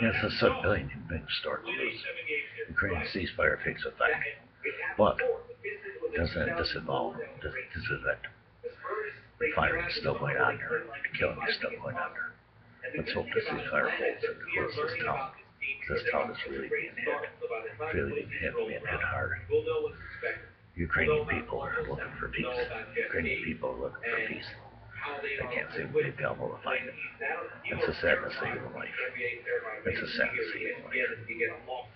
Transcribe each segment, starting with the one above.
Yes, a civilian big start to lose. Ukrainian ceasefire takes effect. But doesn't it disinvolve, does this is that the firing is still going on there, the killing is still going on there. Let's hope the ceasefire holds and close this town. This town is really being hit, really being hit, being hit hard. Ukrainian people are looking for peace. Ukrainian people are looking for peace. I can't maybe I'll be able to find it. It's a sadness of human life. It's a sadness of human life.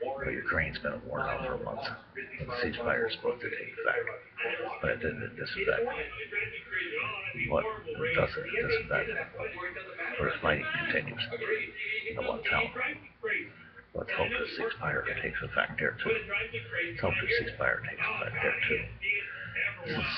But Ukraine's been at war now for months. The ceasefire is supposed to take effect. But it didn't in this effect. What doesn't effect. Where fighting continues in the one town. Let's hope the ceasefire takes effect there too. Let's hope the ceasefire takes effect there too.